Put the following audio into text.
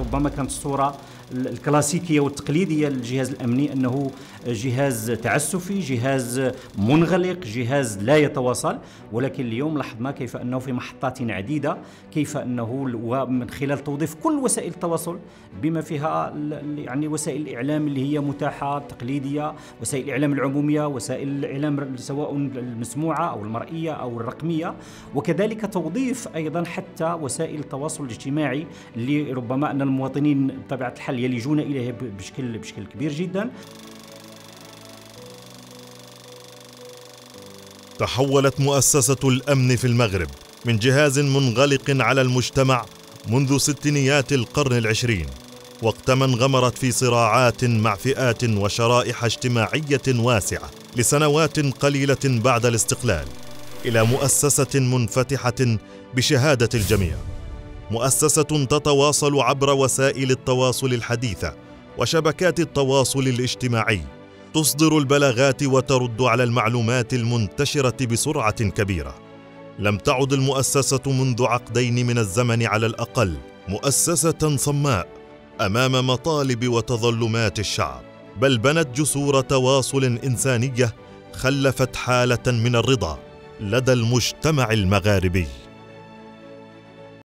ربما كانت الصورة الكلاسيكية والتقليدية للجهاز الأمني أنه جهاز تعسفي جهاز منغلق جهاز لا يتواصل. ولكن اليوم لاحظنا كيف أنه في محطات عديدة كيف أنه ومن خلال توظيف كل وسائل التواصل بما فيها يعني وسائل الإعلام اللي هي متاحة تقليدية وسائل الإعلام العمومية وسائل الإعلام سواء المسموعة أو المرئية أو الرقمية. وكذلك توظيف أيضا حتى وسائل التواصل الاجتماعي اللي ربما أن المواطنين بطبيعة الحال يلجون إليه بشكل بشكل كبير جدا. تحولت مؤسسة الأمن في المغرب من جهاز منغلق على المجتمع منذ ستينيات القرن العشرين وقتما انغمرت في صراعات مع فئات وشرائح اجتماعية واسعة لسنوات قليلة بعد الاستقلال إلى مؤسسة منفتحة بشهادة الجميع. مؤسسة تتواصل عبر وسائل التواصل الحديثة وشبكات التواصل الاجتماعي. تصدر البلاغات وترد على المعلومات المنتشرة بسرعة كبيرة. لم تعد المؤسسة منذ عقدين من الزمن على الأقل مؤسسة صماء أمام مطالب وتظلمات الشعب. بل بنت جسور تواصل إنسانية خلفت حالة من الرضا لدى المجتمع المغاربي.